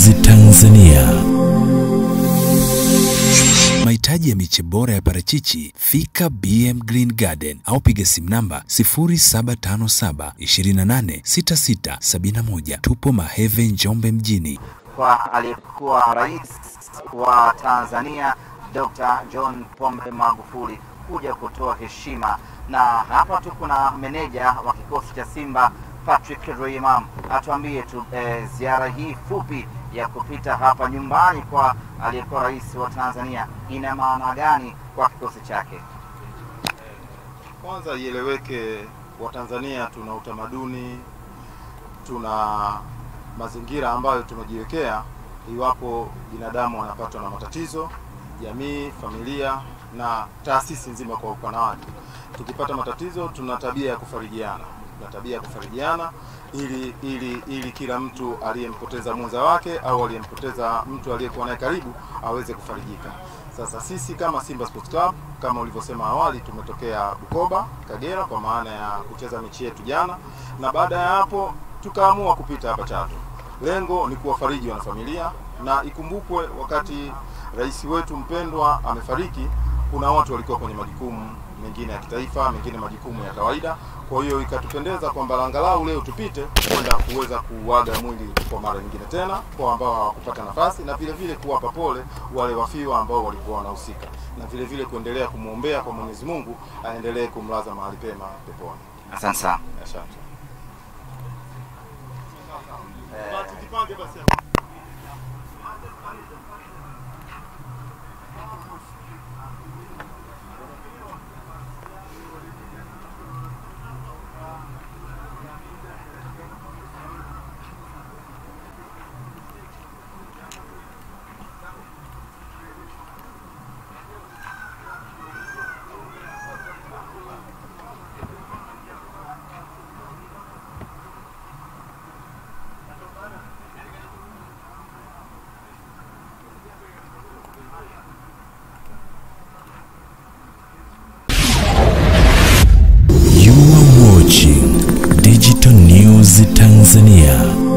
Mbezi, Tanzania. Mahitaji ya miche bora ya parachichi, fika BM Green Garden au piga simu namba 0757286671. Tupo Maheve, Njombe mjini. Kwa aliyekuwa rais wa Tanzania Dr. John Pombe Magufuli kuja kutoa heshima, na hapa tuko na meneja wa kikosi cha Simba Patrick Ruimam atuambie tu e, ziara hii fupi ya kupita hapa nyumbani kwa aliyekuwa rais wa Tanzania ina maana gani kwa kikosi chake? Kwanza ieleweke, Watanzania tuna utamaduni, tuna mazingira ambayo tumejiwekea iwapo binadamu wanapatwa na matatizo, jamii, familia na taasisi nzima kwa upana wake. Tukipata matatizo, tuna tabia ya kufarijiana, tuna tabia ya kufarijiana ili ili ili kila mtu aliyempoteza mwenza wake au aliyempoteza mtu aliyekuwa naye karibu aweze kufarijika. Sasa sisi kama Simba Sports Club kama ulivyosema awali, tumetokea Bukoba, Kagera kwa maana ya kucheza mechi yetu jana, na baada ya hapo tukaamua kupita hapa Chato. Lengo ni kuwafariji wanafamilia, na ikumbukwe wakati rais wetu mpendwa amefariki, kuna watu walikuwa kwenye majukumu mengine ya kitaifa, mengine majukumu ya kawaida. Kwa hiyo ikatupendeza kwamba angalau leo tupite kwenda kuweza kuuaga mwili kwa mara nyingine tena kwa ambao hawakupata nafasi, na vile vile kuwapa pole wale wafiwa ambao walikuwa wanahusika, na vile vile kuendelea kumwombea kwa Mwenyezi Mungu aendelee kumlaza mahali pema peponi. Asante sana. Asante. Tanzania.